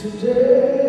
today.